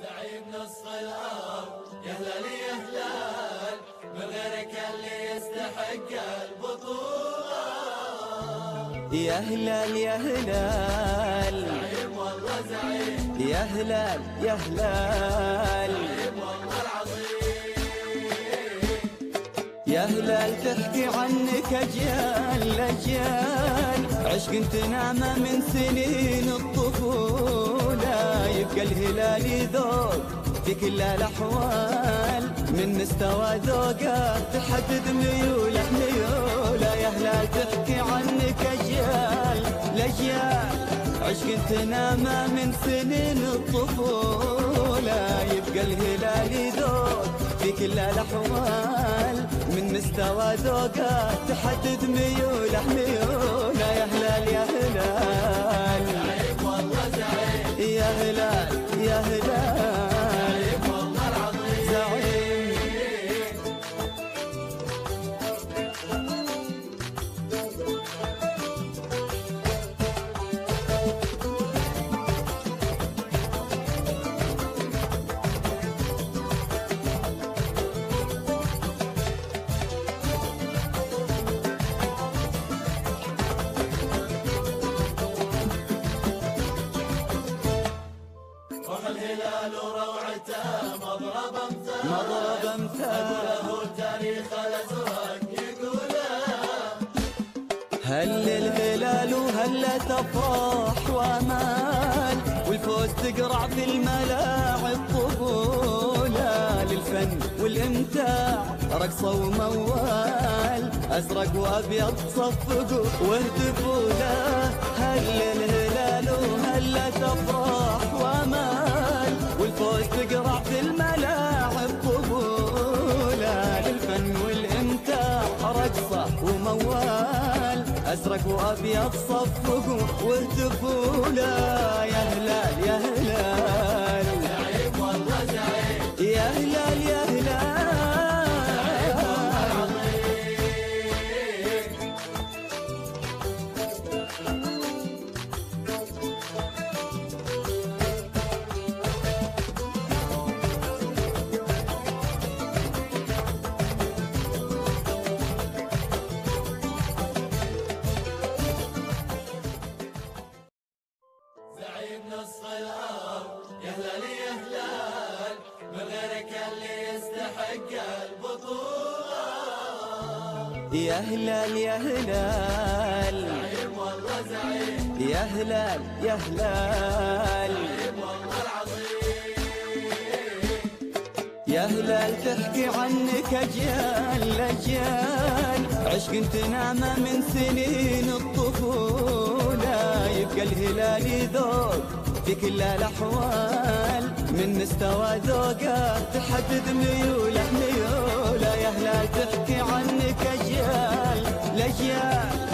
زعيم نصف الأرض يا هلال يا هلال من غيرك اللي يستحق البطولة. يا هلال يا هلال. زعيم والله زعيم يا هلال يا هلال. يا هلال تحكي عنك أجيال أجيال عشق انت من سنين الطفولة. يبقى الهلال ذوق في كل الأحوال. من مستوى ذوقه تحدد ميوله ميوله. يا هلال تحكي عنك أجيال لأجيال عشق انت من سنين الطفولة. يبقى الهلال ذوق في كل الأحوال. من مستوى ذوقه تحدد ميوله ميوله يا هلال يا هلال. روح الهلال وروعته مضرب امثال مضرب امثال له تاريخ الازرق يقوله. هل الهلال وهلا تفرح وامال والفوز تقرع في الملاعب طبولة للفن والإمتاع رقصة وموال. ازرق وأبيض صفقوا واهتفوا له. هل الهلال وهلا تفرح والفوز تقرع في الملاعب طبولة للفن والامتاع رقصة وموال. أزرق وأبيض صفقوا واهتفوا يا هلال يا هلال. نصف الأرض يا هلال يا هلال من غيرك اللي يستحق البطولة. يا هلال يا هلال. زعيم والله زعيم. يا هلال يا هلال. زعيم والله العظيم. يا هلال تحكي عنك أجيال أجيال. عشق نعمة من سنين الطفولة. الهلال ذوق في كل الأحوال. من مستوى ذوقه تحدد ميوله ميوله يا هلال تحكي عنك أجيال لأجيال